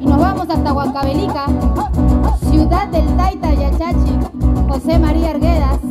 Y nos vamos hasta Huancabelica, ciudad del Taita Yachachi, José María Arguedas.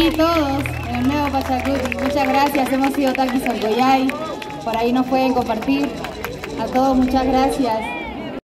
Aquí todos en el nuevo Pachacuti. Muchas gracias, hemos sido Taki Sangoyay. Por ahí nos pueden compartir. A todos, muchas gracias.